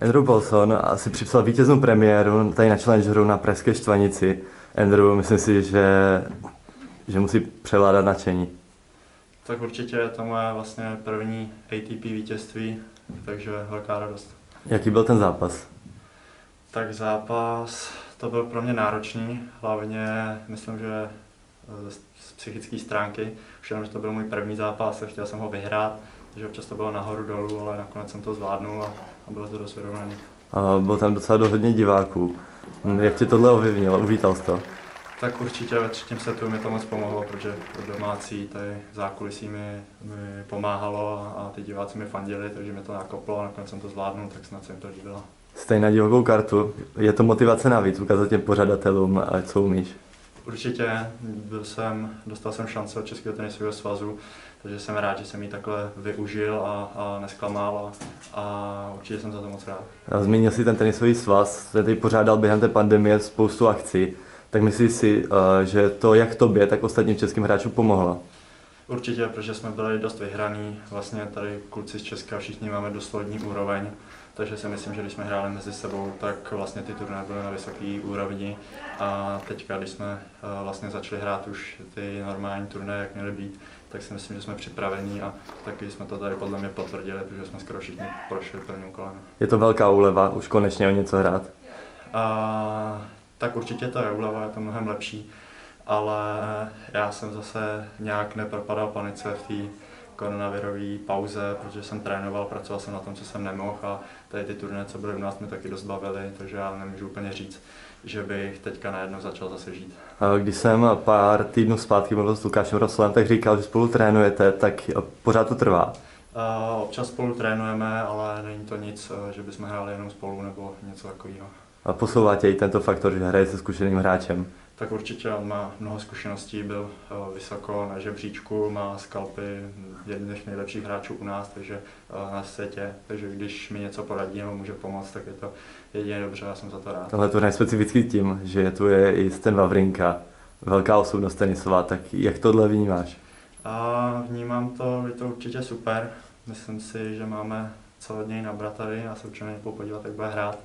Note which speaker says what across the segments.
Speaker 1: Andrew Paulson asi připsal vítěznou premiéru tady na Challengeru na Pražské štvanici. Andrew, myslím si, že, že musí převládat nadšení.
Speaker 2: Tak určitě je to moje vlastně první ATP vítězství, takže velká radost.
Speaker 1: Jaký byl ten zápas?
Speaker 2: Tak zápas, to byl pro mě náročný, hlavně myslím, že eh, z psychické stránky, už jenom, že to byl můj první zápas a chtěl jsem ho vyhrát, takže občas to bylo nahoru dolů, ale nakonec jsem to zvládnul a, a bylo to dost vyrovnané.
Speaker 1: A byl tam docela do hodně diváků. Jak tě tohle ovlivnilo? Uvítal jsi to?
Speaker 2: Tak určitě ve třetím setu mi to moc pomohlo, protože domácí tady zákulisí mi, mi pomáhalo a, a ty diváci mi fandili, takže mi to nakoplo a nakonec jsem to zvládnul, tak snad se jim to líbilo.
Speaker 1: Stejně na divokou kartu. Je to motivace navíc ukázat těm pořadatelům, ať co umíš.
Speaker 2: Určitě, byl jsem, dostal jsem šance od Českého tenisového svazu, takže jsem rád, že jsem ji takhle využil a, a nesklamal a, a určitě jsem za to moc rád.
Speaker 1: A Zmínil si ten tenisový svaz, tady pořádal během té pandemie spoustu akcí. Tak myslíš si, eh, že to jak tobě, tak ostatním českým hráčům pomohlo?
Speaker 2: Určitě, protože jsme byli dost vyhraní, vlastně tady kluci z Česka všichni máme doslovní úroveň, takže si myslím, že když jsme hráli mezi sebou, tak vlastně ty turnaje byly na vysoké úrovni a teďka, když jsme eh, vlastně začali hrát už ty normální turnaje, jak měly být, tak si myslím, že jsme připravení a taky jsme to tady podle mě potvrdili, protože jsme skoro všichni prošli prvním kolem.
Speaker 1: Je to velká úleva už konečně o něco hrát.
Speaker 2: A, tak určitě to je úleva, je to mnohem lepší, ale já jsem zase nějak nepropadal panice v té koronavirové pauze, protože jsem trénoval, pracoval jsem na tom, co jsem nemohl a tady ty turné, co byly u nás, mi taky dost bavily, takže já nemůžu úplně říct, že bych teďka najednou začal zase žít.
Speaker 1: Když jsem pár týdnů zpátky mluvil s Lukášem Roslem, tak říkal, že spolu trénujete, tak pořád to trvá.
Speaker 2: Občas spolu trénujeme, ale není to nic, že bychom hráli jenom spolu nebo něco takového.
Speaker 1: A posouvá tě i tento faktor, že hraje se zkušeným hráčem.
Speaker 2: Tak určitě on má mnoho zkušeností, byl eh, vysoko na žebříčku, má skalpy jedny z nejlepších hráčů u nás, takže eh, na světě, takže když mi něco poradí nebo může pomoct, tak je to jedině dobře, já jsem za to rád.
Speaker 1: Tohle to je specifický tím, že tu je i Sten Vavrinka, velká osobnost tenisová, tak jak tohle vnímáš?
Speaker 2: A vnímám to, je to určitě super. Myslím si, že máme co od něj nabrat tady, já se určitě podívat, jak bude hrát.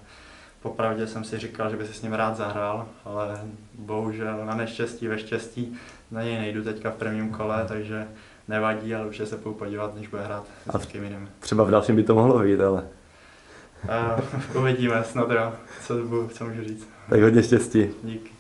Speaker 2: Popravdě jsem si říkal, že by si s ním rád zahrál, ale bohužel na neštěstí, ve štěstí na něj nejdu teďka v prvním kole, takže nevadí, ale určitě se půjdu podívat, než bude hrát s někým jiným.
Speaker 1: Třeba v dalším by to mohlo být, ale
Speaker 2: A uvidíme, snad jo, co, co můžu říct.
Speaker 1: tak hodně štěstí.
Speaker 2: Díky.